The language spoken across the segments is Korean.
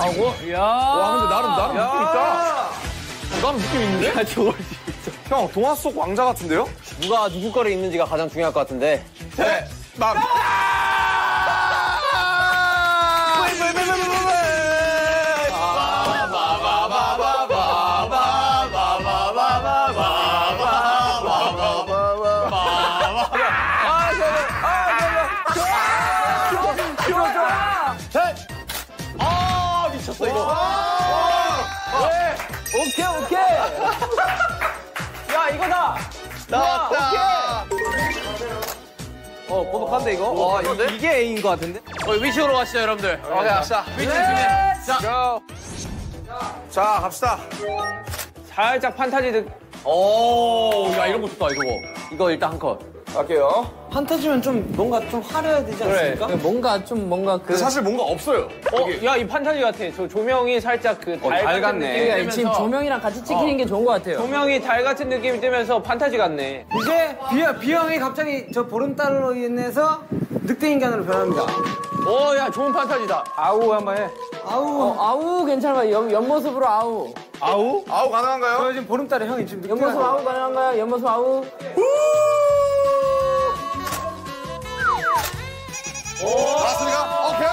하고, 야. 와, 근데 나름, 나름 느낌 있다. 나름 느낌 있는데? 야, 저거 형, 동화 속 왕자 같은데요? 누가 누구 거를 입는지가 가장 중요할 것 같은데. 네. 맘. 거다. 나왔다. 어, 고독한데, 이거? 와, 이, 이게 A인 것 같은데? 어, 위치로 가시죠, 여러분들. 오케이, 갑시다. 위치 준비. 자, 자, 갑시다. 살짝 판타지 느 오, 야, 이런 거 좋다, 이거. 이거 일단 한 컷. 갈게요. 판타지면 좀 뭔가 좀 화려해야 되지 않습니까? 뭔가 좀 뭔가 그 사실 뭔가 없어요. 어, 야, 이 판타지 같아. 저 조명이 살짝 그 달 같은 같네. 느낌이 그러니까 지금 들면서 조명이랑 같이 찍히는 게 좋은 것 같아요. 조명이 달 같은 느낌이 들면서 판타지 같네. 이제 비, 비형이 갑자기 저 보름달로 인해서 늑대 인간으로 변합니다. 오, 야, 좋은 판타지다. 아우, 한번 해. 아우. 어, 아우 괜찮아요. 옆, 옆모습으로 아우. 아우? 아우, 가능한가요? 저 지금 보름달에 형이 지금 늑대가 옆모습 아우 가능한가요? 옆모습 아우. 나왔습니까? 오케이.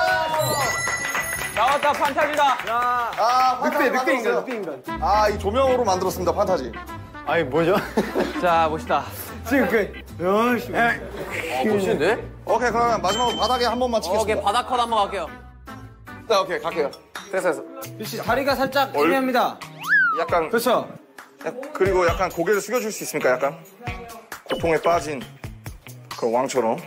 나왔다, 판타지다. 아, 늑대, 판타지 늑대 인간, 만들었어요. 늑대 인간. 아, 이 조명으로 만들었습니다, 판타지. 아니, 뭐죠? 자, 봅시다. 지금 그, 열심히. 어, 멋있는데? 오케이, 그러면 마지막으로 바닥에 한 번만 오케이, 찍겠습니다. 바닥 컷 한 번 갈게요. 네, 오케이, 갈게요. 됐어, 됐어. 씨, 다리가 살짝 얼- 애매합니다. 약간, 그렇죠? 그리고 약간 고개를 숙여줄 수 있습니까, 약간? 고통에 빠진 그 왕처럼.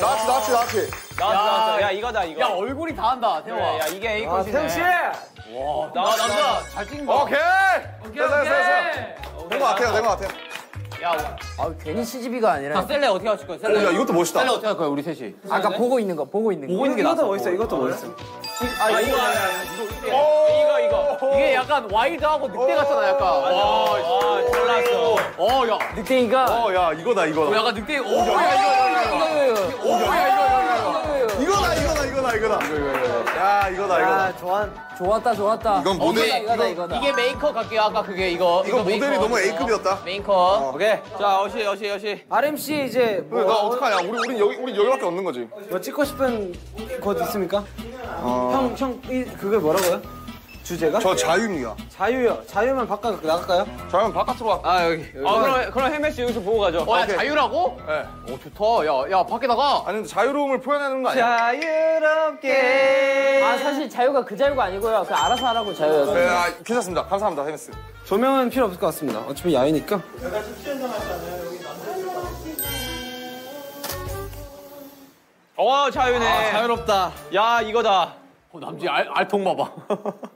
나치, 나치, 나치. 나왔어, 나왔어. 야, 이거다, 이거. 야 얼굴이 다 한다 태호. 그래, 야, 이게 A 아, 컷이네. 태영 씨! 와, 나, 남자 잘 찍은 거. 오케이! 됐어, 됐어, 됐어. 된것 같아요, 된것 같아요. 야, 아 괜히 CGV가 아니라. 자, 셀레 어떻게 하실 거예요? 오, 야, 셀레. 이것도 멋있다. 셀레 어떻게 할 거예요, 우리 셋이? 아까 보고 있는 거 보고 있는 거. 보고 있는 게 이것도. 멋있어, 이것도 멋있어. 아, 이거, 이거, 이거. 이게 약간 와일드하고 늑대 같잖아, 약간. 와, 와, 잘 나왔어. 어, 야. 늑대이가. 어, 야, 이거다, 이거다. 약간 늑대, 오, 야, 이거, 이거, 이거. 이거 오, 야, 이거, 이거, 이거. 이거다, 이거다, 이거다, 이거다. 야, 이거다, 이거다. 아, 좋아. 좋았다 좋았다. 이건 모델, 이거다 이거다. 이게 메이커 갈게요, 아까 그게 이거. 이거 모델이 메이커. 너무 A급이었다. 메이커. 오케이. 자, 어시, 어시, 어시. RMC 이제 나 뭐, 어떡하냐? 우리, 우리 여기, 우리 여기밖에 없는 거지. 뭐 찍고 싶은 곳 있습니까? 형, 형, 이, 그게 뭐라고요? 주제가? 저 자유입니다. 자유요. 자유만 바꿔 나갈까요? 자유는 바깥으로 가. 아, 여기. 아, 그럼, 그럼 헬멧 씨 여기서 보고 가죠. 어, 야, 오케이. 자유라고? 네. 오, 좋다. 야, 야, 밖에 나가. 아니, 근데 자유로움을 표현하는 거 아니야? 자유롭게. 아, 사실 자유가 그 자유가 아니고요. 그 알아서 하라고 자유였어요. 네, 아, 괜찮습니다. 감사합니다, 헤메스. 조명은 필요 없을 것 같습니다. 어차피 야외니까. 어, 자유네. 아, 자유롭다. 야, 이거다. 어, 남지 알, 알통 봐봐.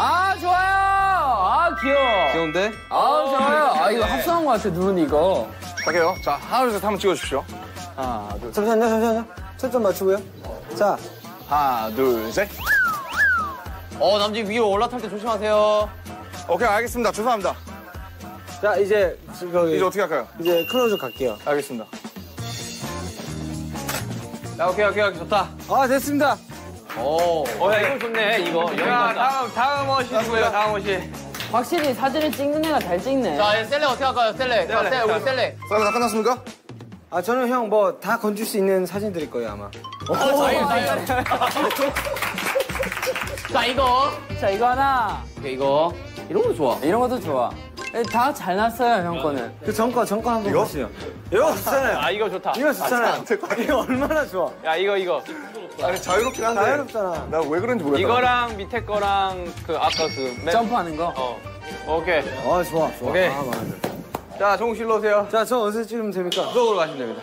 아, 좋아요. 아, 귀여워. 귀여운데? 아, 좋아요. 아, 이거 합성한 것 같아, 눈 이거. 갈게요. 자, 하나, 둘, 셋 한번 찍어주십시오. 잠시만요, 잠시만요. 초점 맞추고요. 자, 하나, 둘, 셋. 어, 남지 위로 올라탈 때 조심하세요. 오케이, 알겠습니다. 죄송합니다. 자 이제 거기 이제 어떻게 할까요? 이제 close 갈게요. 알겠습니다. 야, 오케이, 오케이, 오케이. 좋다. 아 됐습니다. 오. 어, 야, 이거 좋네, 이거. 야, 다음, 다음 옷이 누구예요, 다음 옷이? 확실히 사진을 찍는 애가 잘 찍네. 자, 셀레 어떻게 할까요, 셀레? 자, 셀레, 우리 셀레. 썰다 끝났습니까? 아 저는 형 뭐 다 건줄 수 있는 사진 드릴 거예요 아마. 어, 자유, 자유. 자, 이거. 자, 이거 하나. 오케이, 이거. 이런 거 좋아. 이런 것도 좋아. 다 잘 났어요, 형 거는. 그 전거 전거 한번 이거? 보시죠. 이거 좋잖아요. 아, 이거 좋다. 이거 좋잖아요. 같아. 이거 얼마나 좋아. 야, 이거, 이거. 아니, 자유롭긴 한데. 자유롭잖아. 나 왜 그런지 모르겠다. 이거랑 밑에 거랑 그 아까 그 맨. 점프하는 거. 어. 오케이. 아 좋아 좋아. 오케이. 아. 자, 정실로 오세요. 자, 저 어디서 찍으면 됩니까? 이쪽으로 가시면 됩니다.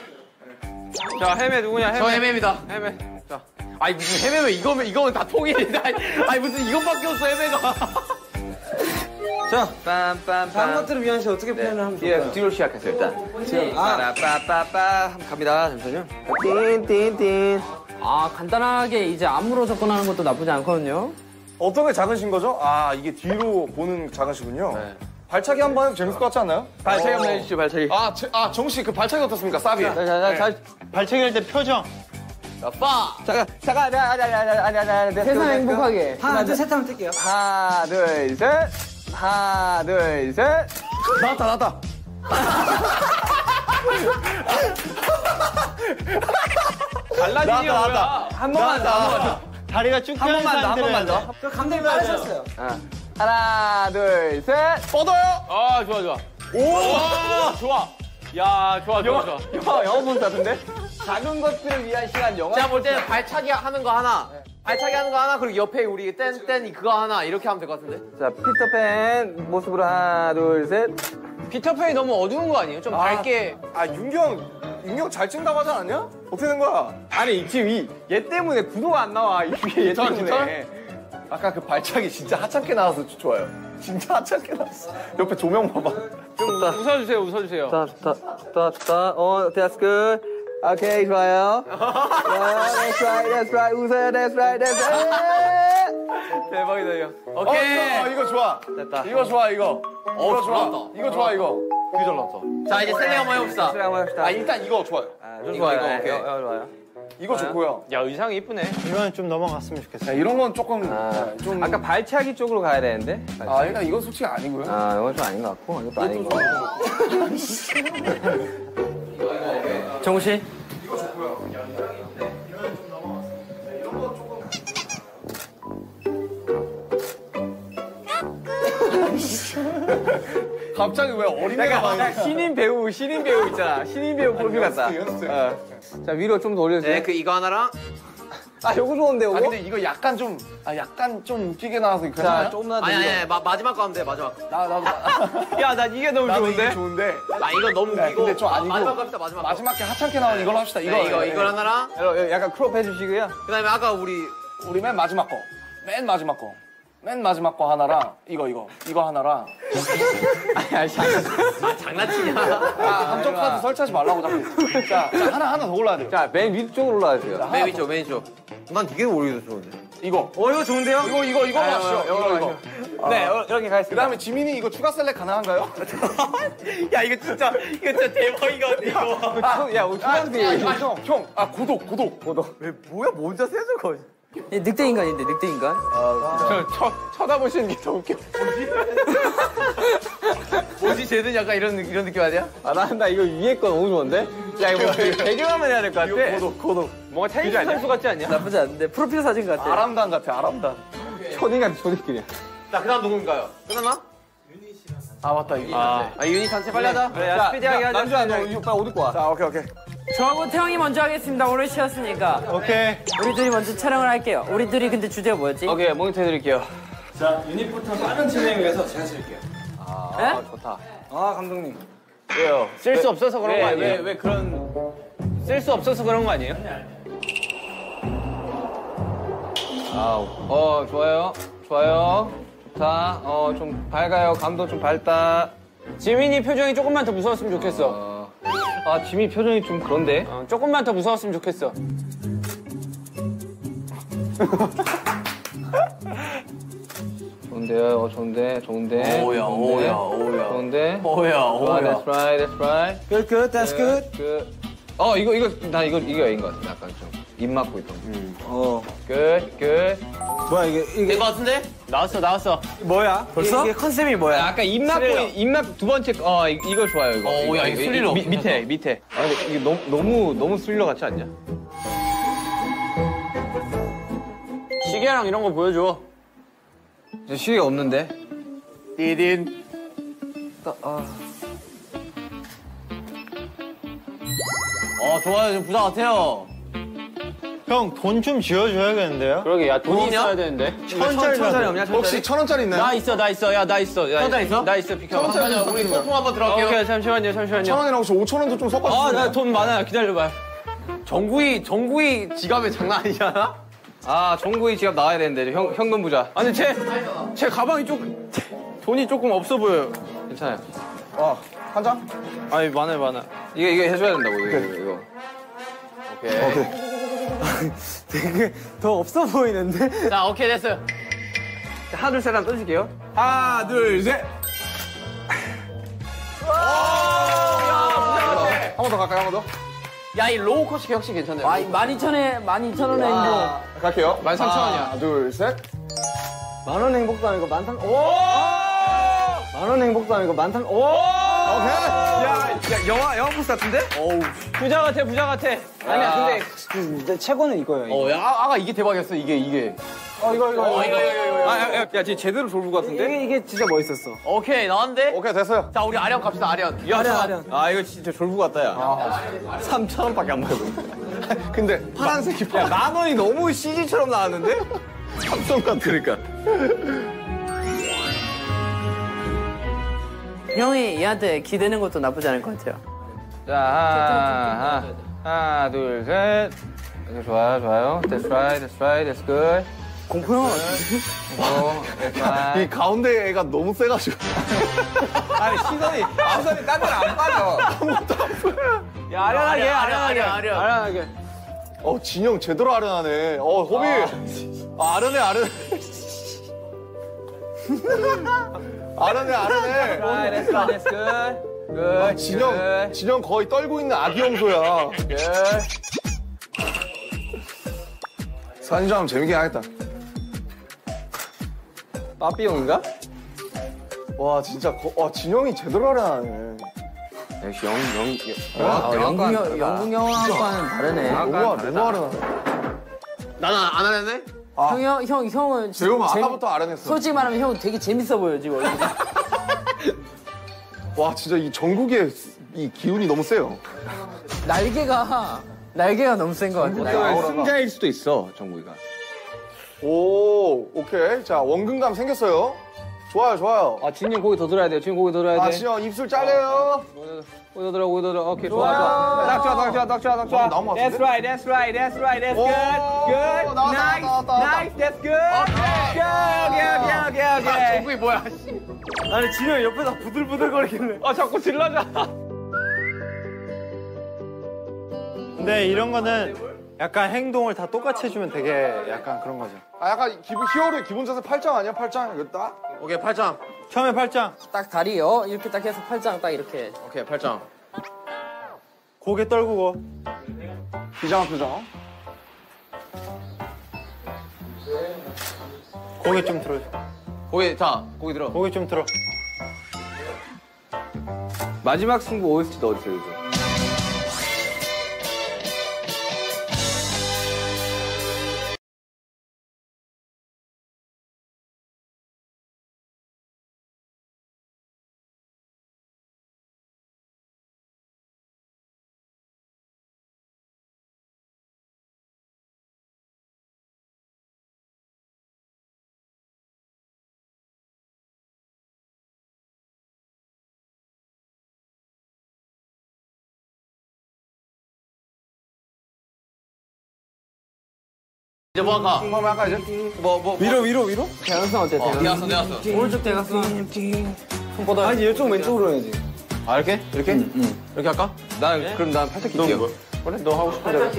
자, 헤매 누구냐? 헤매. 저 헤매입니다. 헤매. 자. 아니, 무슨 헤매면 이거면, 이거면 다 통일인데. 아니, 무슨 이것밖에 없어, 헤매가. 자, 빰빰빰. 다른 것들을 위한 씨 어떻게 표현을 하면 좋을까요? 뒤로 시작했어요, 일단. 지금 아, 빠빠빠빠. 한번 갑니다. 잠시만요. 띵띵띵. 아, 간단하게 이제 안무로 접근하는 것도 나쁘지 않거든요. 어떤 게 작으신 거죠? 아 이게 뒤로 보는 작으시군요. 네. 발차기 한 번 해도 재밌을 것 같지 않나요? 발차기 한 번 해주시죠, 발차기. 아, 제- 아 정씨 그 발차기 어떻습니까? 사비. 자, 자, 자, 자, 발차기 할 때 표정. 자, 빠! 잠깐, 잠깐, 아니, 아니, 아니, 아니, 아니, 아니, 세상 아니, 행복하게. 하나, 둘, 셋 하면 뜰게요. 하나, 둘, 셋. 하나, 둘, 셋. 나왔다 나왔다. 달라지지 뭐야. 한 번만 더, 한 번만 더. 다리가 쭉한 번만 더, 한 번만 더. 저 감독님 빠르셨어요. 하나, 둘, 셋. 뻗어요. 아, 좋아, 좋아. 오! 좋아. 야, 좋아, 좋아, 좋아. 영화, 영화 본것 같은데? 작은 것들을 위한 시간 영화. 제가 볼 때는 발차기 하는 거 하나, 발차기 하는 거 하나, 그리고 옆에 우리 땐, 땐 그거 하나, 이렇게 하면 될 것 같은데? 자, 피터팬 모습으로 하나, 둘, 셋. 피터팬이 너무 어두운 거 아니에요? 좀 밝게. 아 윤경 윤경 잘 찍는다고 하지 않았냐? 어떻게 된 거야? 아니, 지금 이, 얘 때문에 구도가 안 나와. 이 위에 얘 깃털, 때문에. 아까 그 발차기 진짜 하찮게 나와서 좋아요. 진짜 하찮게 나왔어. 옆에 조명 봐봐. 좀 웃어주세요, 웃어주세요. 어, that's good. 오케이, 좋아요. Yeah, that's right, that's right. 웃어요, that's right, that's right. 대박이다, 이거. 오케이. 어, 이거, 이거 좋아. 됐다. 이거 좋아 이거. 이거 좋아. 잘한다. 이거 좋아 이거. 되게 잘 나왔어. 자, 이제 셀링 한번 해봅시다. 그래, 한번 합시다. 아 일단 이거 좋아요. 아, 좀 이거, 좋아요. 이거, 네, 오케이. 이거, 이거 좋아요. 이거 좋고요. 야, 의상이 이쁘네. 이거는 좀 넘어갔으면 좋겠어요. 자, 이런 건 조금 아, 네, 좀. 아까 발차기 쪽으로 가야 되는데. 아 일단 이건 솔직히 아니고요. 아, 이건 좀 아닌 것 같고, 이것도 아닌 것 같고. 정우 씨. 갑자기 왜 어린애가 딱 많이 신인 배우, 신인 배우 있잖아. 신인 배우 프로필 같다. 연습. 어. 자, 위로 좀 더 올려주세요. 네, 그 이거 하나랑. 아, 요거 좋은데, 요거? 아 근데 이거 약간 좀, 아 약간 좀 웃기게 나와서 자? 조금만 더. 아니, 아니, 마, 마지막 거 하면 돼, 마지막 거. 나 나도 야, 난 이게 너무 나도 좋은데? 이게 좋은데. 아, 이거 너무 네, 웃기고. 근데 좀 아니고. 마지막 거 합시다, 마지막 거. 마지막에 하찮게 나온 이걸로 합시다. 이거 네, 이거, 예, 이걸 예. 하나랑. 여러분, 약간 crop 해주시고요. 그 다음에 아까 우리. 우리 맨 마지막 거. 맨 마지막 거. 맨 마지막 거 하나랑 이거 이거 이거 하나랑 아, 장난치냐. 아 한쪽 카드 설치하지 말라고 자꾸 자, 자 하나 하나 더 골라야 돼요 자, 맨 위쪽으로 올라가세요. 맨 위쪽, 맨 위쪽. 난 되게 오래돼서 좋은데. 이거 어, 이거 좋은데요? 이거 이거 이거 하시죠 이거 이거 네, 어, 이렇게 그 가겠습니다. 다음에 지민이 이거 추가 셀렉 가능한가요? 야, 이거 진짜, 이거 진짜 대박이거든, 이거. 아, 야, 우리 초등학생이 형형아 구독 구독 구독 뭐야, 뭔자 세서 거. 늑대 인간인데, 늑대 인간? 저, 쳐, 쳐다보시는 게 더 웃겨. 뭐지, 쟤는 약간 이런, 느- 이런 느낌 아니야? 아, 나, 나 이거 위에 거 너무 좋은데? 야, 이거 뭐 배경화면 해야 될 것 같아. 구독 구독 뭔가 테니스 선수 같지 않냐? 나쁘지 않은데, 프로필 사진 같아. 아람단 같아 아람단 초딩 같아, 초딩끼리. 자, 그 다음 누군가요? 끝났나? 아 맞다 이거 아, 유닛 단체 빨리 하자. 야, 스피디하게 하자. 남주야, 너 빨리 옷 입고 와. 자 오케이 오케이 저하고 태영이 먼저 하겠습니다. 오늘 쉬었으니까. 오케이. 우리 둘이 먼저 촬영을 할게요. 우리 둘이 근데 주제가 뭐였지? 오케이, 모니터 해드릴게요. 자, 유닛부터 빠른 진행을 위해서 제가 칠게요. 아, 좋다. 아, 감독님. 왜요? 쓸 수 없어서 그런 거 왜, 아니에요? 왜, 왜 그런. 쓸 수 없어서 그런 거 아니에요? 아, 어, 좋아요. 좋아요. 좋다. 어, 좀 밝아요. 감도 좀 밝다. 지민이 표정이 조금만 더 무서웠으면 좋겠어. 어. 아, 지미 표정이 좀 그런데? 어, 조금만 더 무서웠으면 좋겠어. 좋은데요. 어, 좋은데. 좋은데. 오야, 좋은데. 오야, 오야. 좋은데. 오야, 좋아, that's right, that's right. Good, good, that's good. 그, 어, 이거, 이거, 나 이거, 이거 인것 같아. 약간 좀. 입 막고 있던 거. 어. 끝, 끝. 뭐야, 이게, 이게. 된거 같은데? 나왔어, 나왔어. 뭐야? 벌써? 이게 컨셉이 뭐야? 아까 입 막고, 입 막고 두 번째, 거, 어, 이- 이거 좋아요, 이거. 어, 야, 이거 스릴러. 미, 밑에, 밑에. 아, 근데 이게 너무, 너무, 너무 스릴러 같지 않냐? 시계랑 이런 거 보여줘. 저 시계가 없는데? 디딘. 어, 좋아요. 좀 부자 같아요. 형, 돈 좀 지어줘야겠는데요? 그러게, 야, 돈이? 있어야 되는데. 천짜리 천짜리 없냐, 천짜리? 혹시 천 원짜리 있나요? 나 있어, 나 있어. 야, 나 있어. 야, 천짜리 있어? 나 있어, 비켜. 천짜리 잠깐만요. 우리 소통 한번 들어갈게요. 오케이, 잠시만요, 잠시만요. 천 원이랑 혹시 오천 원도 좀 아, 섞어주세요 나돈 많아요. 기다려봐요. 정구이, 정구이 지갑에 장난 아니잖아? 아, 정구이 지갑 나와야 되는데, 형, 현금 부자. 아니, 제, 제 가방이 조금, 돈이 조금 없어 보여요. 괜찮아요. 어, 한 장? 아니, 많아요, 많아. 이거, 이거 해줘야 된다고, 이거, 이거. 오케이. 되게 더 없어 보이는데? 자, 오케이, 됐어요. 하나, 둘, 셋 하면 떠줄게요. 하나, 둘, 셋. 한 번 더 갈까요? 한 번 더? 야, 이 low cost 역시 괜찮네요. 아, 12,000에, 12,000원의 행복. 갈게요. 13,000원이야. 하나, 둘, 셋. 만 원 행복도 아니고 만탄, 오! 만 원 행복도 아니고 만탄, 오! 오케이. 야, 야, 영화, 영화 포스 같은데? 부자 같아, 부자 같아. 아니야, 근데 그, 이제 최고는 이거예요. 이거. 어, 야, 아, 아가 이게 대박이었어, 이게, 이게. 어, 이거, 이거. 어, 이거, 이거, 이거, 이거. 아, 야, 야, 야, 진짜 제대로 졸부 같은데? 이게, 이게 진짜 멋있었어. 오케이, 나왔는데? 오케이, 됐어요. 자, 우리 아련 갑시다, 아련. 야, 아련, 자, 아련. 아, 이거 진짜 졸부 같다, 야. 3,000원밖에 안 받고. 근데 파란색이 야, 만 원이 너무 CG처럼 나왔는데? 삼성 같아. 그러니까. 형이 얘한테 기대는 것도 나쁘지 않을 것 같아요. 자, 하나, 하나, 하나, 둘, 셋. 이거 좋아요, 좋아요. That's right, that's right, that's good. 공포 영화 right. 이 가운데 애가 너무 세가지고. 아니, 시선이, 시선이 딴 데로 안 빠져. 야, 아련하게, 아련하게. 아련. 아련하게. 어, 진영 제대로 아련하네. 어, 호비. 아, 아련해, 아련해. 아련해, 아련해. Right, that's right, that's good. Good, 진영, good. 진영 거의 떨고 있는 아기 염소야. Good. 사진 좀 재밌게 하겠다. 빠삐용인가? 와, 진짜, 거, 와, 진영이 제대로 아련하네. 역시 영, 영, 아, 영. 영국, 영- 영국 영화과는 다르네. 아- 너무 아련하네. 나는 안 하는데? 형, 형, 형, 형은 재용 재미- 아까부터 아련했어. 솔직히 말하면 형 되게 재밌어 보여 지금. 와, 진짜 이 전국의 이 기운이 너무 세요. 날개가 날개가 너무 센 것 같아. 날개. 승자일 수도 있어, 정국이가. 오, 오케이. 자, 원근감 생겼어요. 좋아요, 좋아요. 아, 진영 고기 더 들어야 돼요. 진영 고기 더 들어야 아, 돼. 진영 입술 잘려요. 고기 더 들어, 고기 더 들어. 오케이, 좋아, 좋아. 딱 좋아, 딱 좋아, 딱 좋아, 딱 좋아. 와, 나온 것? That's right, that's right, that's right, that's 오, good, good, nice, nice, that's good. 오케이, 오케이, 오케이, 오케이, 오케이. 정국이 뭐야, 씨. 아니, 진영 옆에서 부들부들거리길래. 아, 자꾸 질러자. 근데 이런 거는 약간 행동을 다 똑같이 해주면 되게 약간 그런 거죠. 아, 약간 기분, 히어로의 기본 자세 팔짱 아니야, 팔짱? 이거 딱? 오케이, 팔짱. 처음에 팔짱, 딱 다리 어 이렇게 딱 해서 팔짱 딱 이렇게. 오케이, 팔짱. 고개 떨구고. 비장한 표정. 고개 좀 들어. 고기, 자, 고기 들어. 고개 좀 들어. 마지막 승부 OST 넣어주세요, 이거. 이제 뭐 할까? 한번 할까, 이제? 뭐, 뭐. 위로, 위로, 위로? 대각선 어때? 어, 대왔어, 대왔어. 오른쪽 대각선. 손보다. 아니, 이쪽 왼쪽으로 해야지. 아, 이렇게? 이렇게? 이렇게 할까? 난, 그럼 난 팔짱 낄게요. 그래, 너 하고 싶은 대로.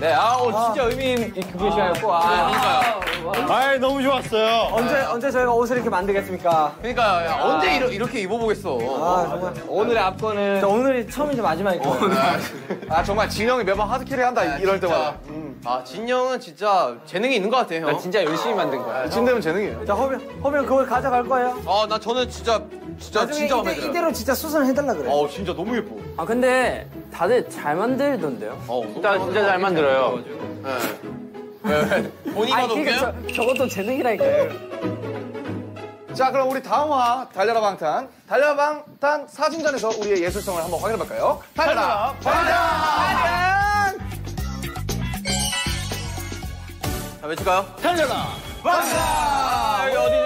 네, 아, 오늘 진짜 의미 있는 그게 시간이었고, 아. 아 너무 좋았어요. 언제, 언제 저희가 옷을 이렇게 만들겠습니까? 그러니까, 야, 언제 이러, 이렇게 입어보겠어. 아, 정말. 오늘의 압권은. 자, 오늘이 처음이자 마지막이고. 아, 정말 진영이 매번 하드캐리 한다, 이럴 때마다. 아, 진영은 진짜 재능이 있는 것 같아, 형. 진짜 열심히 만든 거야. 이쯤 되면 재능이에요. 자, 허면, 허면 그걸 가져갈 거예요. 아, 나 저는 진짜, 진짜, 나중에 진짜 마음에 이대, 들어요. 이대로 진짜 수선해달라 그래. 어, 진짜 너무 예뻐. 아 근데 다들 잘 만들던데요? 어, 진짜, 진짜 잘 만들어요. 아니 봐도 그러니까 웃겨요? 저, 저것도 재능이라니까요. 자, 그럼 우리 다음화 달려라 방탄. 달려라 방탄 사진전에서 우리의 예술성을 한번 확인해볼까요? 달려라 방탄! 자, 외칠까요? 방탄! 여기 어디죠?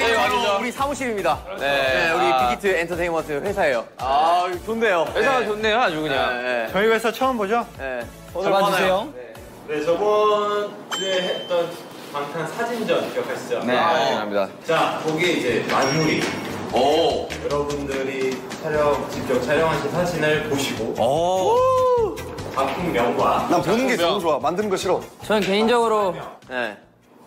여기 바로 우리 사무실입니다. 네, 우리 빅히트 엔터테인먼트 회사예요. 아, 좋네요. 회사가 좋네요, 아주 그냥. 네, 저희 회사 처음 보죠? 네. 잡아주세요. 네, 저번 주에 방탄 사진전 기억하시죠? 네, 감사합니다. 자, 거기에 이제 만물이 오. 여러분들이 촬영 직접 촬영하신 사진을 보시고 오. 작품명과 난 보는 게 너무 좋아. 만드는 거 싫어. 저는 개인적으로 네.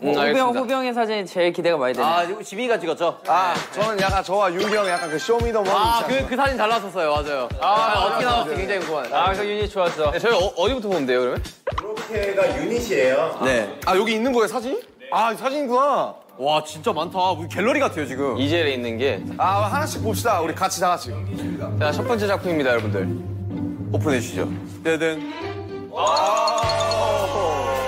뭐 후병 후병의 사진이 제일 기대가 많이 되네요. 아, 이거 지민이가 찍었죠? 아, 저는 약간 저와 윤기 형이 약간 그 쇼미더머니. 아, 그, 그 사진 잘 나왔었어요. 맞아요. 아, 어떻게 나왔을지 굉장히 궁금하네. 아, 그 유닛 좋았어. 네, 저희 어, 디부터 보면 돼요, 그러면? 이렇게가 유닛이에요. 네. 아, 여기 있는 거예요, 사진? 아, 사진이구나. 와, 진짜 많다. 우리 갤러리 같아요, 지금. 이젤에 있는 게. 아, 하나씩 봅시다. 우리 같이 다 같이. 자, 첫 번째 작품입니다, 여러분들. 오픈해 주시죠. 떼든. 짠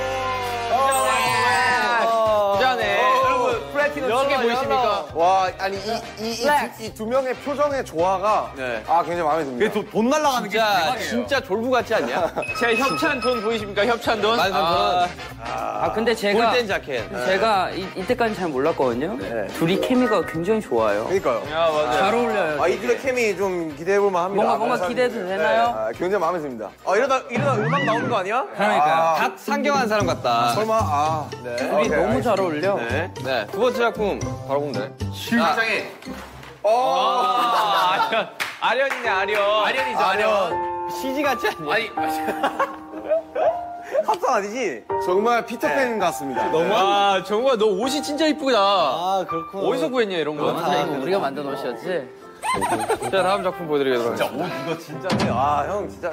여기 보이십니까? 와, 아니, 이, 이, 이, 이두 명의 표정의 조화가. 네. 아, 굉장히 마음에 듭니다. 이게 돈, 돈 날라가는 게 진짜, 대박이에요. 진짜 졸부 같지 않냐? 제 협찬 돈 보이십니까? 협찬 돈? 만성 아, 아 근데 제가 골덴 자켓. 제가 이, 이때까지 잘 몰랐거든요. 둘이 케미가 굉장히 좋아요. 그러니까요. 잘 어울려요. 아, 이들의 케미 좀 기대해볼만 합니다. 뭔가 뭔가 기대도 되나요? 아, 굉장히 마음에 듭니다. 아, 이러다, 이러다 음악 나오는 거 아니야? 그러니까요. 아, 각 상경한 사람 같다. 설마, 아. 네. 둘이 너무 잘 어울려. 네. 네, 두 번째 작품 바로 보면 돼. 실장에. 아, 아련. 아련이네, 아련. 아련이죠, 아련. CG 같지 않냐? 아니, 합성 아니지? 정말 피터팬 같습니다. 너무. 아, 정우야, 너 옷이 진짜 이쁘다. 아 그렇구나. 어디서 구했냐, 이런 거? 아, 이거 우리가 만든 옷이었지? 자, 다음 작품 보여드리도록 하겠습니다. 옷 이거 진짜네. 아, 형 진짜.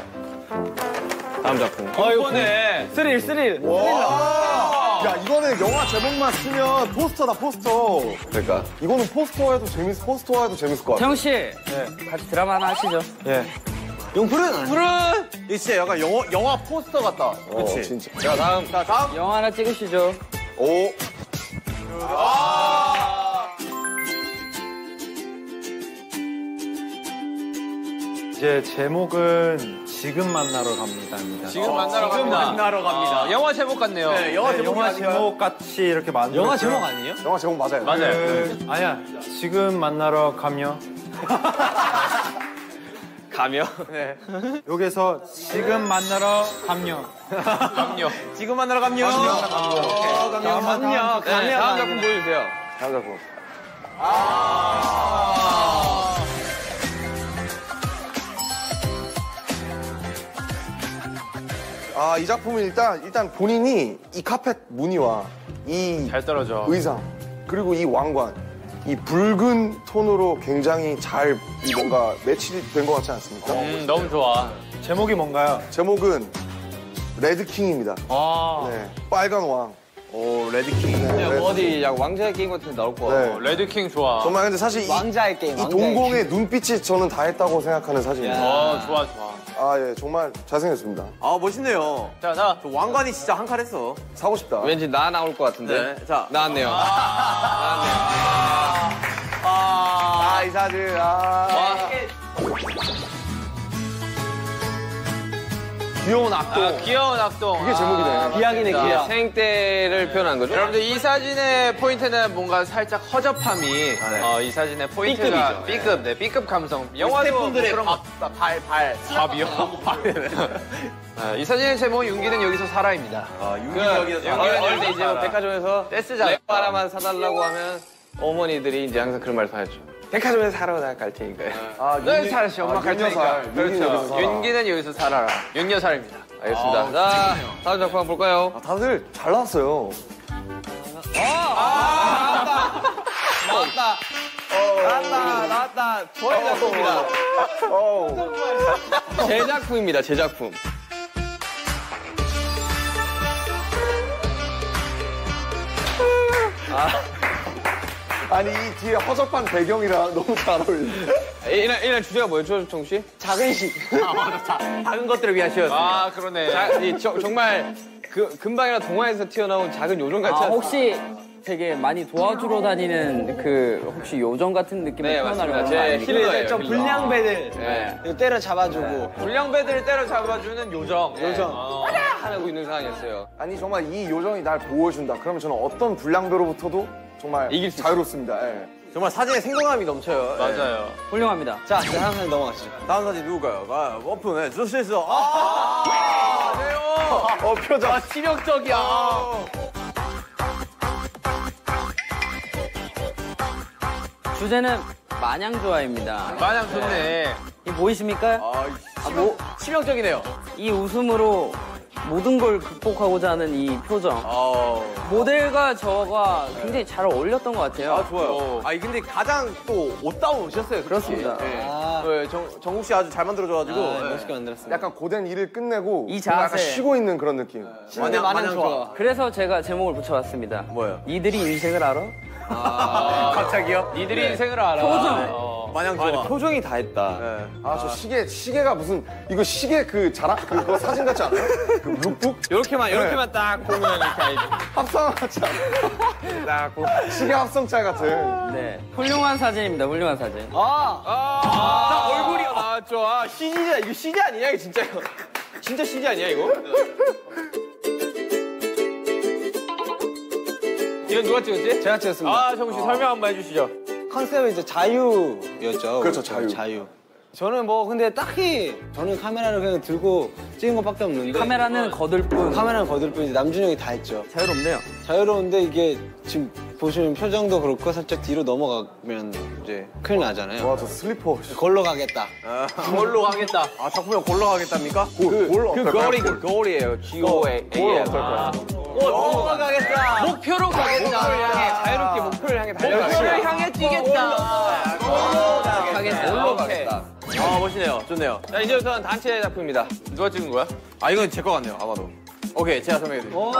다음 작품. 아, 이거네. 스릴, 스릴. 와. 야, 이거는 영화 제목만 쓰면 포스터다, 포스터. 그러니까. 이거는 포스터 해도 재밌, 포스터 해도 재밌을 것 같아. 태영 씨, 같이 드라마 하나 하시죠. 용풀은? 푸른. 이거 진짜 약간 영화, 영화 포스터 같다. 그치. 진짜. 자, 다음. 자, 다음. 영화 하나 찍으시죠. 오. 이제 제목은 지금 만나러 갑니다입니다. 지금 만나러 갑니다. 만나러 갑니다. 영화 제목 같네요. 네, 영화 네, 제목 영화 제목 같이 이렇게 만들었어요. 영화 제목 아니에요? 영화 제목 맞아요. 그, 아니야. 지금 만나러 가며 가며. 여기서 지금 만나러 가며 감요. 지금 만나러 감요. 아, 감요. 감요. 네, 다음 작품 보여주세요. 다음 작품. 아, 이 작품은 일단, 일단 본인이 이 카펫 무늬와 이 잘 떨어져. 의상, 그리고 이 왕관, 이 붉은 톤으로 굉장히 잘이 뭔가 매치된 것 같지 않습니까? 음, 너무 좋아. 제목이 뭔가요? 제목은 Red King입니다. 아. 네, 빨간 왕. 오, Red King. 네, 그냥 red- 어디 약 왕좌의 게임 같은 데 나올 거 네. 같아. Red King 좋아. 정말 근데 사실 이, 왕좌의 게임. 이 왕자의 동공의 눈빛이 저는 다 했다고 생각하는 사진입니다. 어, 좋아, 좋아. 아, 예, 정말 잘생겼습니다. 아, 멋있네요. 자, 자, 저 왕관이 진짜 한 건 했어. 사고 싶다. 왠지 나 나올 것 같은데. 네, 자. 나왔네요. 아, 이 사진, 아. 귀여운 악동. 아, 귀여운 악동. 그게 제목이네. 비약이네 자, 비약. 생때를 표현한 거죠? 여러분들 이 사진의 포인트는 뭔가 살짝 허접함이 어, 이 사진의 포인트가 B급, 네, B급 감성. 영화도 뭐 그런 거. 발, 발. 밥이요? 아, 이 사진의 제목 윤기는 여기서 살아입니다. 아, 그, 어릴 때 이제 뭐 백화점에서 떼쓰자. 하나만 사달라고 하면 어머니들이 이제 항상 그런 말씀하셨죠. 백화점에서 사러 나갈 테니까요. 아, 늘 윤기- 잘하시 엄마 아, 갈 테니까. 그렇죠. 살아. 윤기는 여기서 살아라. 윤여살입니다. 알겠습니다. 자, 다음 작품 한번 볼까요? 아, 다들 잘 나왔어요. 나왔다, 나왔다. 저의 작품입니다. 제 작품입니다, 제 작품. 아 니, 이 뒤에 허접한 배경이랑 너무 잘 어울려. 이날, 이날 주제가 뭐였죠, 정 씨? 작은 시. 작은 것들을 위한 시였습니다. 아, 그러네. 자, 이, 저- 정말 그 금방이나 동화에서 튀어나온 작은 요정 같지 아, 않습니까? 혹시 되게 많이 도와주러 다니는 그 혹시 요정 같은 느낌을 네, 표현하려고 맞습니다. 제? 힐러예요. 좀 힐러. 불량배들 네. 이거 때려 잡아주고. 불량배들을 때려잡아주는 요정. 요정. 어. 하고 있는 상황이었어요. 아니, 정말 이 요정이 날 보호해준다. 그러면 저는 어떤 불량배로부터도 정말 이길 수 자유롭습니다. 예. 정말 사진에 생동감이 넘쳐요. 예. 맞아요. 훌륭합니다. 자, 이제 다음 사진 넘어가시죠. 다음 사진 누굴까요? 아, 오픈해 주시죠. 아, 아, 네요. 어, 표정. 아, 치명적이야. 어. 주제는 마냥 좋아입니다. 마냥 좋네. 네. 이 뭐 보이십니까? 아, 치명, 아, 뭐, 치명적이네요. 이 웃음으로 모든 걸 극복하고자 하는 이 표정. 모델과 저가 굉장히 잘 어울렸던 것 같아요. 아, 좋아요. 아, 근데 가장 또 옷다운 옷이었어요. 그렇습니다. 네. 아. 네, 정, 정국 씨 아주 잘 만들어줘가지고. 아, 네. 멋있게 만들었습니다. 약간 고된 일을 끝내고 이 뭔가 약간 자세. 쉬고 있는 그런 느낌. 마냥, 마냥 좋아. 그래서 제가 제목을 붙여봤습니다. 뭐예요? 이들이 인생을 알아? 갑자기요? 니들이 인생을 알아. 표정. 어. 마냥 좋아. 표정이 다 했다. 네. 아, 저 시계, 시계가 무슨, 이거 시계 그 자랑, 그거 사진 같지 않아요? 그 룩북? 이렇게만, 이렇게만 딱 보면 이렇게 알죠. 합성 같지 않아요? 딱 보고. 시계 합성짤 같은. 네. 훌륭한 사진입니다. 훌륭한 사진. 아, 얼굴이 나왔죠. 아, CG야. 이거 CG 아니냐, 이거 진짜. 진짜 CG 아니야, 이거? 이건 누가 찍었지? 제가 찍었습니다. 아, 정국 씨 설명 한번 해주시죠. 컨셉은 이제 자유였죠. 그렇죠, 자유. 자유. 저는 뭐 근데 딱히 저는 카메라를 그냥 들고 찍은 것밖에 없는데 카메라는 거들 뿐. 카메라는 거들 뿐이지 남준이 형이 다 했죠. 자유롭네요. 자유로운데 이게 지금 보시면 표정도 그렇고 살짝 뒤로 넘어가면 이제 큰일 나잖아요. 와, 저 슬리퍼. 걸로 가겠다. 골로 가겠다. 아, 작품명 골로 가겠답니까? 골, 골그 어떨까요? 골이 그 골이에요. G-O-A. 골 어떨까요? 오, 넘어 가겠다. 목표로 가겠다. 목표를 향해, 자유롭게 목표를 향해 달려가겠다. 목표를 향해 뛰겠다. 가겠다. 골로 가겠다. 아, 멋있네요. 좋네요. 자, 이제부터는 단체 작품입니다. 누가 찍은 거야? 아, 이건 제 거 같네요, 아마도. 오케이, 제가 설명해드릴게요.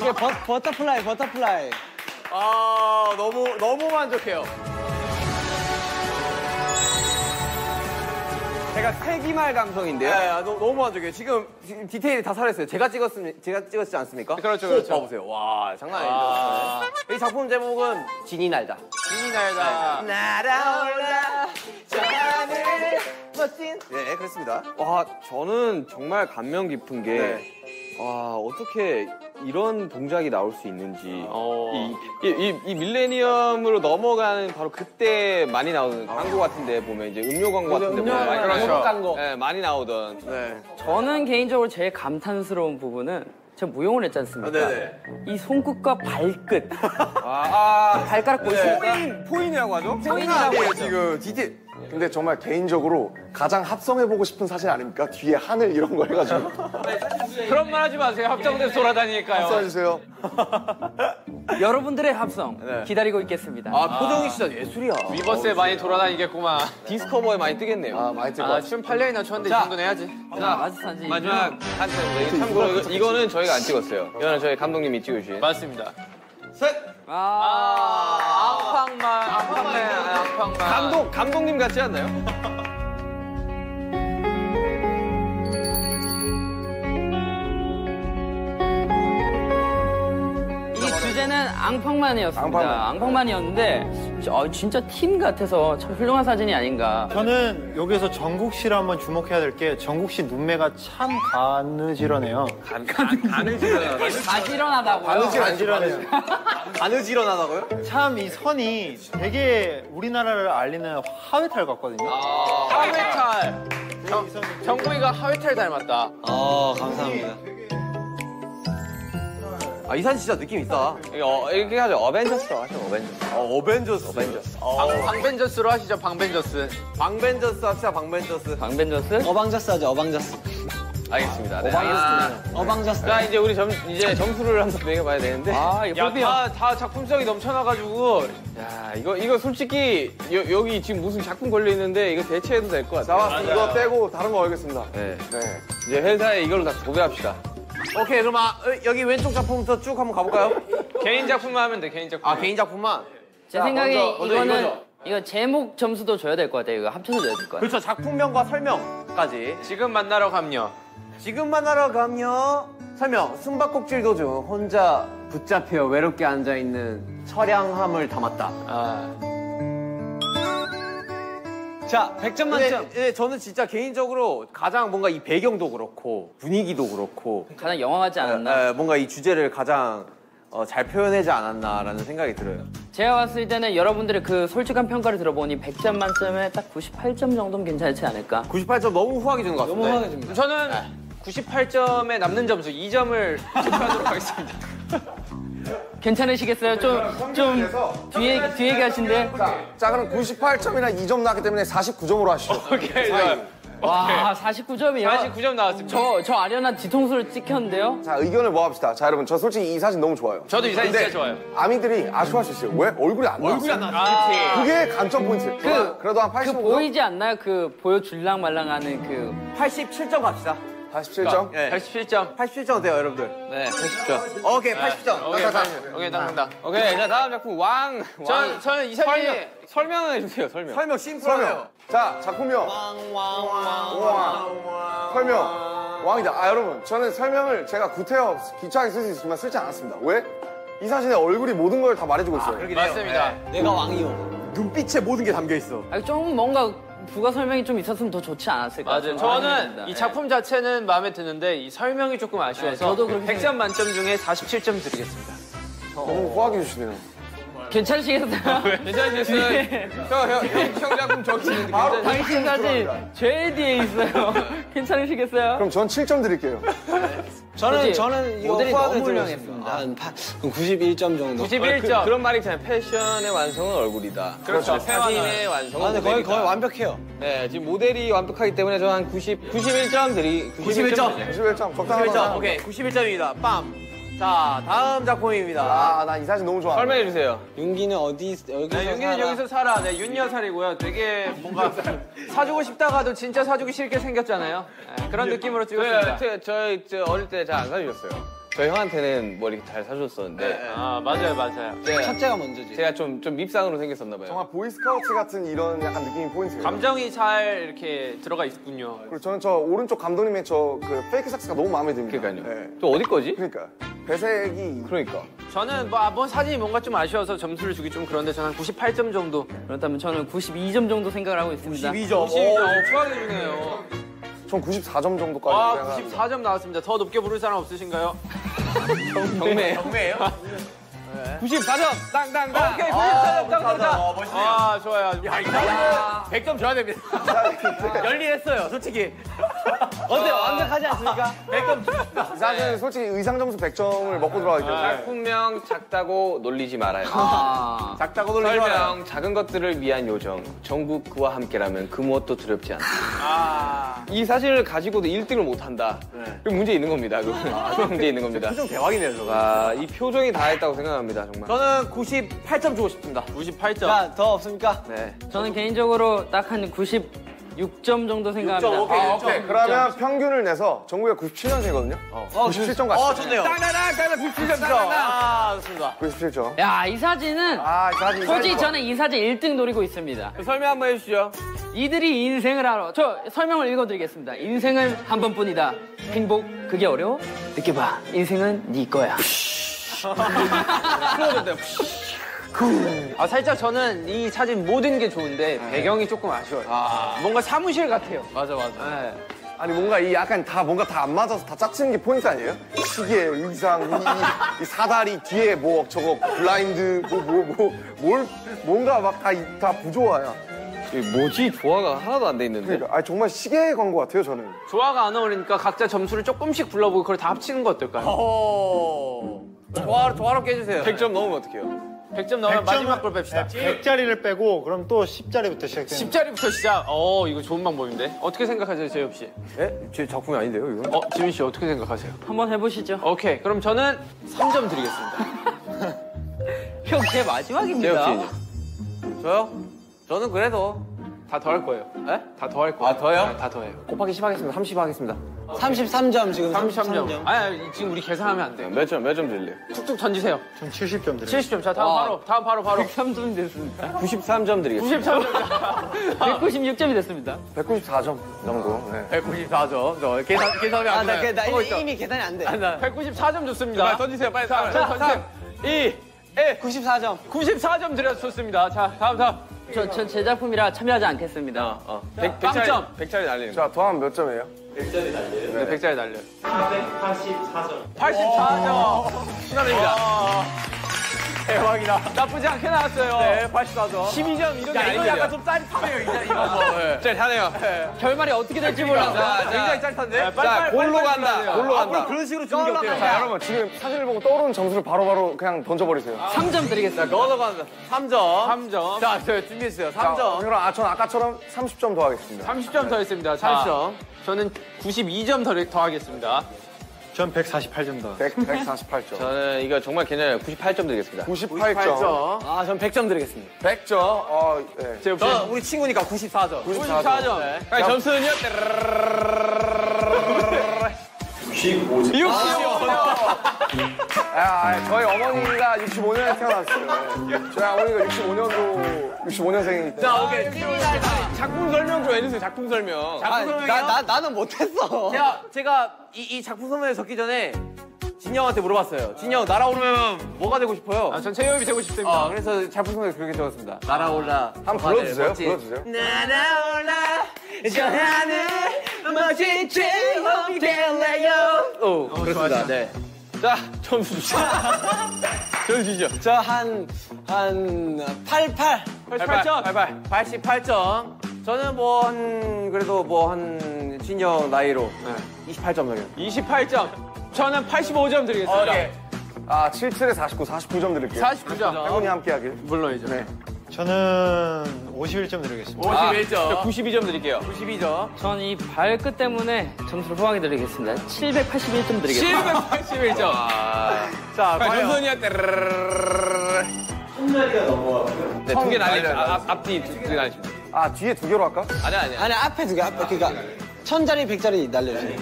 이게 버, butterfly, butterfly. 아, 너무, 너무 만족해요. 제가 세기말 감성인데요. 네, 아, 너무, 너무 만족해요. 지금, 지금 디테일이 다 살았어요. 제가 찍었으면, 제가 찍었지 않습니까? 그렇죠, 호 그렇죠. 봐보세요. 와, 장난 아니죠. 네. 이 작품 제목은 진이 날다. 신이 날다. 날아올라 저 하늘 멋진 네 그렇습니다 와 저는 정말 감명 깊은 게 와, 어떻게 이런 동작이 나올 수 있는지. 어. 이, 이, 이, 이 밀레니엄으로 넘어가는 바로 그때 많이 나오는 광고 같은데 보면 이제 음료 광고 같은데 보면 많이 그렇죠. 나오던 광고. 네, 많이 나오던. 네. 저는 개인적으로 제일 감탄스러운 부분은 제가 무용을 했지 않습니까? 네네. 이 손끝과 발끝. 아, 아 발가락 보이십니까? 포인, point라고 하죠? point라고 하죠. 지금. 디테일. 근데 정말 개인적으로 가장 합성해보고 싶은 사진 아닙니까? 뒤에 하늘 이런 거 해가지고. 그런 말 하지 마세요. 합성돼서 돌아다니니까요. 합성해주세요. 여러분들의 합성 네. 기다리고 있겠습니다. 아, 표정이 진짜 예술이야. 위버스에 많이 돌아다니겠구만. discover에 많이 뜨겠네요. 아, 많이 찍어. 아, 춤 8년이나 췄는데 이 정도는 해야지. 자, 마지 사진. 마지막 한참 참고로 이거, 이거는 저희가 안 찍었어요. 이거는 저희 감독님이 찍으신. 맞습니다. 아, 아, 앙팡만, 앙팡만, 앙팡만. 감독 감독님 같지 않나요? 주제는 앙팡만이었습니다. 앙팡만. 이었는데 진짜 팀 같아서 참 훌륭한 사진이 아닌가. 저는 여기서 정국 씨를 한번 주목해야 될 게 정국 씨 눈매가 참 가느지러네요. 가지런하다고요. 가느지러네요. 가느지런하다고요? 참 이 선이 되게 우리나라를 알리는 하회탈 같거든요. 하회탈. 정, 정국이가 하회탈 닮았다. 어, 감사합니다. 아, 이 사진 진짜 느낌 있다. 어, 이렇게 하죠. 어벤져스라고 하죠, 어벤져스. 어, 어벤져스. 어벤져스. 방, 방벤저스로 하시죠, 방벤저스. 방벤져스 합시다, 방벤져스. 방벤저스? 어방자스 하죠, 어방자스. 알겠습니다. 네. 어방자스. 자, 이제 우리 점, 이제 점수를 한번 매겨봐야 되는데. 아, 이거 야. 다, 다 작품성이 넘쳐나가지고. 야, 이거, 이거 솔직히, 여, 여기 지금 무슨 작품 걸려있는데 이거 대체해도 될 것 같아요. 나왔어. 이거 빼고 다른 거 하겠습니다. 네. 네. 이제 회사에 이걸로 다 도배합시다. 오케이, 그럼 아, 어, 여기 왼쪽 작품부터 쭉 한번 가볼까요? 개인 작품만 하면 돼, 개인 작품. 아, 개인 작품만? 제 생각에 먼저, 먼저 이거는 이거죠. 이거 제목 점수도 줘야 될 것 같아요. 이거 합쳐서 줘야 될 것 같아요. 그렇죠. 작품명과 설명까지. 지금 만나러 감요. 지금 만나러 가며 설명. 숨바꼭질 도중 혼자 붙잡혀 외롭게 앉아 있는 처량함을 담았다. 아, 자, 100점 근데, 만점. 예, 저는 진짜 개인적으로 가장 뭔가 이 배경도 그렇고 분위기도 그렇고 가장 영화 같지 않았나? 예, 뭔가 이 주제를 가장 어, 잘 표현하지 않았나라는 생각이 들어요. 제가 봤을 때는 여러분들의 그 솔직한 평가를 들어보니 100점 만점에 딱 98점 정도면 괜찮지 않을까? 98점 너무 후하게 주는 것 같은데. 너무 화가 줍니다. 저는 98점에 남는 점수 2점을 투표하도록 하겠습니다. 괜찮으시겠어요? 좀, 좀 뒤에, 뒤에 계신데. 자, 그럼 98점이나 2점 나왔기 때문에 49점으로 하시죠. 오케이. 와, 49점이요? 49점 나왔습니다. 저, 저 아련한 뒤통수를 찍혔는데요? 자, 의견을 모아봅시다. 자, 여러분, 저 솔직히 이 사진 너무 좋아요. 저도 이 사진 근데 진짜 좋아요. 아미들이 아쉬워할 수 있어요. 왜? 얼굴이 안 나왔어. 얼굴이 안 아, 그게 감점 포인트. 그- 그래도 한그 85점? 보이지 않나요? 그 보여줄랑 말랑 하는 그 87점 갑시다. 87점? 예. 87점. 87점 어때요, 여러분들? 네, 80점. 오케이, 80점. 오케이, 오케이, 당근다. 오케이, 자 다음 작품 왕. 저, 저는 이 사진이 설명, 설명해 주세요. 설명. 설명 심플하네요. 설명. 자, 작품명. 왕. 설명. 왕이다. 아, 여러분, 저는 설명을 제가 구태여 기차하게 쓸 수 있지만 쓰지 않았습니다. 왜? 이 사진에 얼굴이 모든 걸 다 말해주고 있어요. 맞습니다. 내가 왕이요. 눈빛에 모든 게 담겨 있어. 아, 좀 뭔가 부가 설명이 좀 있었으면 더 좋지 않았을까? 맞아요. 저는 이 작품 자체는 마음에 드는데 이 설명이 조금 아쉬워서 네, 저도 그렇게 100점 만점 중에 47점 드리겠습니다. 너무 호하게 해주시네요. 괜찮으시겠어요? 괜찮으셨어요? 형, 형, 형, 형 작품 저기 있는데 바로 당신 사진 제일 뒤에 있어요. 괜찮으시겠어요? 그럼 전 7점 드릴게요. 저는, 그치? 저는 이거 모델이 후하게 너무 들었습니다. 한 파- 그럼 91점 정도. 91점. 그, 런 말이 있잖아요. 패션의 완성은 얼굴이다. 그렇죠. 사진의 완성은 아, 근데 거의, 모델이다. 거의 완벽해요. 네, 지금 모델이 완벽하기 때문에 저는 한 90, 91점 드리, 91점. 91점. 적당하다. 91점. 오케이, 91점입니다. 빰. 자, 다음 작품입니다. 아, 나 이 사진 너무 좋아. 설명해 주세요. 윤기는 어디, 있- 여기서 네, 윤기는 살아? 여기서 살아. 네, 윤여살이고요. 되게 뭔가 사주고 싶다가도 진짜 사주기 싫게 생겼잖아요. 네, 그런 느낌으로 찍었습니다. 저, 저, 저 어릴 때 잘 안 사주셨어요. 저희 형한테는 뭐 이렇게 잘 사줬었는데 아, 맞아요, 맞아요. 첫째가 먼저지. 제가 좀, 좀 밉상으로 생겼었나 봐요. 정말 보이스카우트 같은 이런 약간 느낌이 포인트예요. 감정이 잘 이렇게 들어가 있군요. 그리고 저는 저 오른쪽 감독님의 저 그 페이크 삭스가 너무 마음에 듭니다. 그러니까요. 네. 저 어디 거지? 그러니까 배색이 그러니까. 저는 뭐, 아, 뭐 사진이 뭔가 좀 아쉬워서 점수를 주기 좀 그런데 저는 한 98점 정도. 그렇다면 저는 92점 정도 생각을 하고 있습니다. 92점. 92점 추하게 주네요. 전 94점 정도까지 아, 생각합니다. 94점 나왔습니다. 더 높게 부를 사람 없으신가요? 경매예요. 경매예요? 94점! 땅땅땅! 오케이, 94점, 아, 땅땅땅. 멋있네요. 아, 좋아요. 야, 이거 100점 줘야 됩니다. 열일했어요, 솔직히. 어때요? 완벽하지 않습니까? 100점 줍시다. 이 사진은 솔직히 의상 점수 100점을 먹고 들어가기 때문에 작품명 작다고 놀리지 말아요. 아, 작다고 놀리지 마요. 설명, 작은 것들을 위한 요정. 전국 그와 함께라면 그 무엇도 두렵지 않다. 이 사진을 가지고도 1등을 못한다. 그럼 문제 있는 겁니다. 그건 문제 있는 겁니다. 표정 대박이네요, 저거. 아, 이 표정이 다 했다고 생각합니다, 정말. 저는 98점 주고 싶습니다. 98점. 자, 더 없습니까? 네. 저는 개인적으로 딱 한 96점 정도 생각합니다. 오케이. 아, 오케이. 그러면 평균을 내서 정국이가 97년생이거든요. 어, 97점 같습니다. 어, 좋네요. 땅땅땅 97점. 아, 좋습니다. 97점. 야, 이 사진은 아, 이 사진. 이 솔직히 사진 저는 이 사진 1등 노리고 있습니다. 설명 한번 해주시죠. 이들이 인생을 알아. 저 설명을 읽어드리겠습니다. 인생은 한 번뿐이다. 행복 그게 어려워? 느껴봐. 인생은 네 거야. 아, 살짝 저는 이 사진 모든 게 좋은데 배경이 조금 아쉬워요. 뭔가 사무실 같아요. 맞아, 맞아. 네. 아니 뭔가 이 약간 다 뭔가 다 안 맞아서 다 짝치는 게 포인트 아니에요? 시계, 의상, 이, 이- 이 사다리 뒤에 뭐 저거 블라인드 뭐뭐뭐뭘 뭔가 막 다 다 부조화야. 이게 뭐지? 조화가 하나도 안 돼 있는데. 그러니까 아 정말 시계 광고 같아요 저는. 조화가 안 어울리니까 각자 점수를 조금씩 불러보고 그걸 다 합치는 거 어떨까요? 오. 조화, 조화롭게 해주세요. 100점 넘으면 어떡해요? 100점 넣으면 마지막 걸 뺍시다. 100자리를 빼고 그럼 또 10자리부터 시작되는 10자리부터 시작. 어, 이거 좋은 방법인데. 어떻게 생각하세요, 재엽 씨? 예? 제 작품이 아닌데요, 이거? 어, 지민 씨 어떻게 생각하세요? 한번 해보시죠. 오케이, 그럼 저는 3점 드리겠습니다. 형, 제 마지막입니다. 씨. 저요? 저는 그래도 다 더할 거예요. 예? 다 더할 거예요. 아, 더요? 네, 다 더해요. 곱하기 10 하겠습니다. 30 하겠습니다. 33점 지금 33점. 아니, 아니, 지금 우리 계산하면 안 돼요. 몇 점, 몇 점 드릴래요? 툭툭 던지세요. 전 70점 드려요. 70점. 자, 다음 바로. 다음 바로, 바로. 3점 됐습니다. 93점 드리겠습니다. 93점. 196점이 됐습니다. 194점 정도. 네. 194점. 저 계산, 계산이 안 나, 돼요. 나 하고 있어. 이미 계산이 안 돼. 194점 좋습니다. 빨리 던지세요, 빨리. 자, 자, 던지세요. 2, 94점. 94점 드려서 좋습니다. 자, 다음, 다음. 저, 저 제 작품이라 참여하지 않겠습니다. 어. 100, 빵점. 100짜리, 100짜리 날리는 거. 자 더하면 몇 점이에요? 네, 100짜리 날려요. 484점. 84점. 축하드립니다. 대박이다. 나쁘지 않게 나왔어요. 네, 84점. 12점 이런 게 야, 이거 아니거든요. 약간 좀 짜릿하네요, 이제 이거 뭐. 네. 짜릿하네요. 결말이 어떻게 될지 몰라. 자, 굉장히 짜릿한데? 자, 골로 간다. 골로 앞으로 간다. 그런 식으로 주는 게 어때요? 자, 여러분 지금 사진을 보고 떠오르는 점수를 바로바로 그냥 던져버리세요. 3점 드리겠습니다. 넣어 간다. 3점. 3점. 자, 저 준비했어요. 자, 3점. 그럼 아, 전 아까처럼 30점 더 하겠습니다. 30점 더 했습니다. 자, 30점. 저는 92점 더, 더 하겠습니다. 전 148점 더. 100, 148점. 저는 이거 정말 괜찮아요. 98점 드리겠습니다. 98점. 아, 전 100점 드리겠습니다. 100점. 어, 네. 제 저 우리 친구니까 94점. 94점. 네. 자, 점수는요? 65점. 아, 아, 저희 어머니가 65년에 태어났어요. 네. 저희 어머니가 65년도 65년생이기 때문에. 자, 오케이. 작품 설명 좀 해주세요. 작품 설명. 작품 설명. 나, 나, 나는 못했어. 제가, 제가 이, 이 작품 설명에 적기 전에 진영한테 물어봤어요. 진영, 날아오르면 뭐가 되고 싶어요? 아, 전 최유업이 되고 싶습니다. 어, 그래서 작품 설명에 그렇게 적었습니다. 날아올라. 한번 불러주세요. 불러주세요. 날아올라 저 하늘 멋진 제목이 될래요 오 그렇습니다 네. 자 점수 주시죠. 점수 주시죠. 저 한, 한, 88. 88점. 88 88점. 저는 뭐 한 그래도 뭐 한 진영 나이로 28점 정도. 28점. 저는 85점 드리겠습니다. 오케이 아, 77에 49, 49점 드릴게요. 49점. 행운이 함께 하길. 물론이죠. 네. 저는 51점 드리겠습니다. 51점 92점 드릴게요. 92점 전 이 발끝 때문에 점수를 후하게 드리겠습니다. 781점 드리겠습니다. 781점. 자 자, 과연 점수는요? 네, 두개 날리죠 앞, 앞뒤 두 개 날리십니다 아, 뒤에 두 개로 할까? 아니 아니 아니, 앞에 두 개, 앞에. 그니까, 천짜리, 백짜리 날려주세요.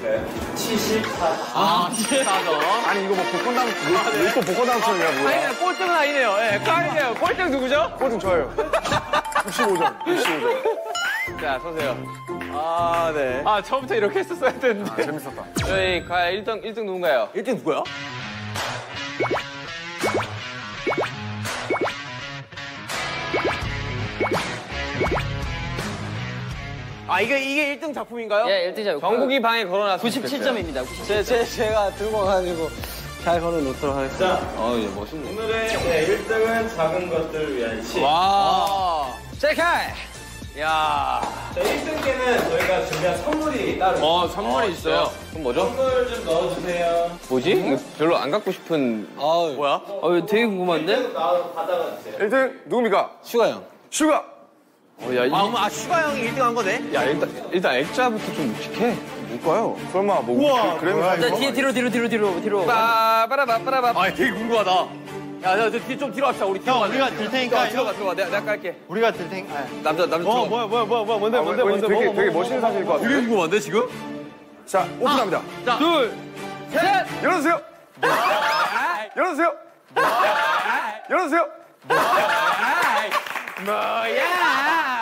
아니, 이거 뭐 복권 당, 로또 복권 당첨이야, 뭐야. 아니 꼴등은 아니네요 예 꼴등이에요 꼴등 누구죠? 꼴등 저예요. 65점, 65점. 자 서세요 아 네 아, 처음부터 이렇게 했었어야 되는데. 재밌었다. 저희 과연 1등 1등 누군가요? 1등 누구야? 아 이게 이게 1등 작품인가요? 예, 1등작. 정국이 방에 걸어놨습니다. 97점입니다. 97점. 제, 제, 제가 들고 와가지고 잘 걸어놓도록 하겠습니다. 어, 예, 멋있네. 오늘의 네, 1등은 작은 것들을 위한 시. 와. Check it! 야. 자, 1등께는 저희가 준비한 선물이 따로 있어요. 어, 선물이 있어요. 그럼 뭐죠? 선물 좀 넣어주세요. 뭐지? 이거 별로 안 갖고 싶은 아유, 뭐야? 어, 이거 되게 궁금한데? 나도 받아가 주세요. 1등 누굽니까? 슈가 형. 슈가! 어, 야, 이, 아, 아, 슈가 형이 1등 한 거네? 야, 일단 일단 액자부터 좀 묵직해. 뭘까요? 설마 뭐 우와, 그램 뭐야, 자, 뒤에 뒤로, 뒤로, 뒤로, 뒤로, 뒤로. 빠바라바빠라바. 아, 되게 궁금하다. 야, 야, 뒤 좀 뒤로 합시다. 우리 뒤로 형. 우리가 들 테니까. 들어가, 들어가. 내가, 내가 깔게. 우리가 들 테니까. 남자, 남자 어. 뭐야, 뭐야, 뭐야, 뭐야, 뭔데, 아, 뭔데, 뭔데, 되게, 뭐, 되게 뭐, 멋있는 사진일 것 같아요. 되게 궁금한데, 지금? 자, 오픈합니다. 둘, 셋! 열어주세요. 열어주세요. 열어주세요. 뭐야!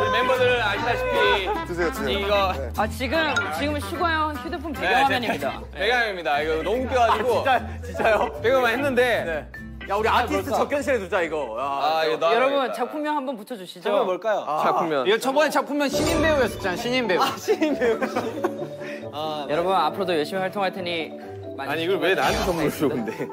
우리 멤버들 아시다시피 드세요, 드세요. 이거 아, 지금, 지금 슈가 형 휴대폰 배경화면입니다. 배경입니다. 이거 너무 웃겨가지고. 진짜, 진짜요? 배경만 했는데. 야, 우리 아티스트 접견실에 두자, 이거. 아, 이거 나. 여러분, 작품명 한번 붙여주시죠. 저거 뭘까요? 작품명. 이거 저번에 작품은 신인 배우였었잖아, 신인 배우. 여러분, 앞으로도 열심히 활동할 테니. 많이 아니, 이걸 왜 나한테 선물을 줘, 근데.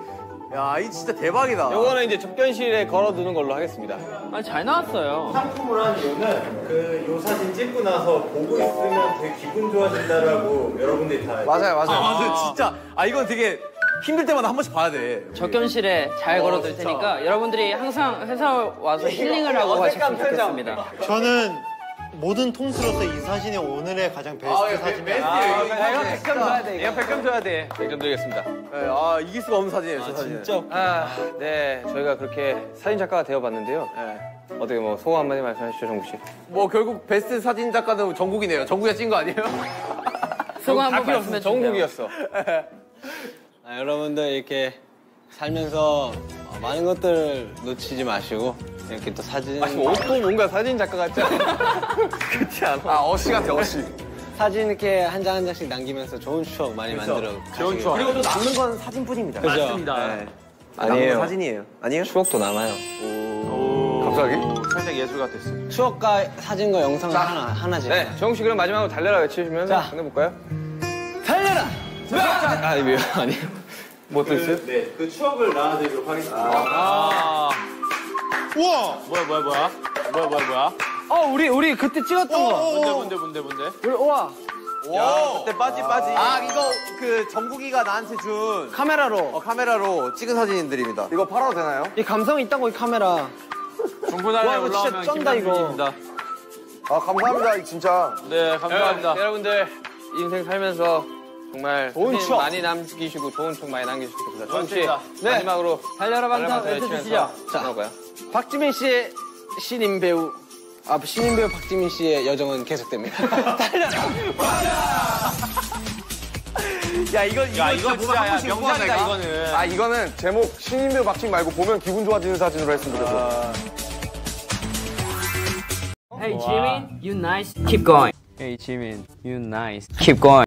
야, 이 진짜 대박이다. 요거는 이제 접견실에 걸어두는 걸로 하겠습니다. 아, 잘 나왔어요. 상품을 한 이유는 그 요 사진 찍고 나서 보고 있으면 되게 기분 좋아진다라고 여러분들이 다 맞아요, 맞아요. 아, 맞아, 진짜. 아, 이건 되게 힘들 때마다 한 번씩 봐야 돼. 적견실에 잘 걸어둘 테니까 여러분들이 항상 회사 와서 힐링을 하고 가셨으면 좋겠습니다. 저는 모든 통틀어서 이 사진이 오늘의 가장 베스트 사진이에요. 아, 이거 100점 줘야 돼. 이거 100점 줘야 돼. 100점 드리겠습니다. 네, 아, 이길 수가 없는 사진이에요, 저 사진. 진짜 아, 네. 저희가 그렇게 사진 작가가 되어봤는데요. 어떻게 뭐 소감 한마디 말씀해 주시죠, 정국 씨. 뭐 결국 베스트 사진 작가는 정국이네요. 정국이가 찐 거 아니에요? 수고 한번 말씀해. 주세요. 정국이었어. 아, 여러분들 이렇게 살면서 어, 많은 것들 놓치지 마시고 이렇게 또 사진 아니, 옷도 뭔가 사진 작가 같지 않아? 그렇지 않아? 아, 어시 같아, 어시. 사진 이렇게 한 장 한 장씩 남기면서 좋은 추억 많이 만들어. 좋은 추억. 그리고 또 남는 건 사진뿐입니다. 그죠? 맞습니다. 아니에요. 사진이에요. 아니에요? 추억도 남아요. 갑자기? 살짝 예술 같았어. 추억과 사진과 영상을 하나 하나씩. 네, 정욱 씨 그럼 마지막으로 달려라 외치시면 자. 끝내볼까요? 달려라. 아, 왜요? 아니에요. 뭐 또 있어요? 그, 네, 그 추억을 나눠드리도록 하겠습니다. 아. 우와! 뭐야, 뭐야, 뭐야? 뭐야, 뭐야, 뭐야? 어 우리 우리 그때 찍었던 거. 뭔데, 뭔데, 뭔데, 뭔데? 우리 와 야, 그때 빠지 빠지. 아 이거 그 정국이가 나한테 준 카메라로. 어, 카메라로 찍은 사진들입니다. 이거 팔아도 되나요? 이 감성 있다고 이 카메라. 와, 이거 진짜 올라오면 쩐다, 이거. 김남준입니다. 아, 감사합니다. 진짜. 네, 감사합니다. 여러분들 인생 살면서 정말 좋은 추억. 많이 남기시고 좋은 추억 많이 남기시고 좋습니다. 정욱 씨 맞습니다. 네. 마지막으로 달려라 달려라 외쳐주시죠. 자? 박지민 씨의 신인 배우. 아, 신인 배우 박지민 씨의 여정은 계속됩니다. 달려라. 야 이거 이거 야, 이거 진짜 야, 명작이다, 이거는. 아, 이거는 제목 신인 배우 박칭 말고 보면 기분 좋아지는 사진으로 했으면 좋겠어. Hey Jimin, you nice. Keep going. Hey Jimin, you nice. Keep going.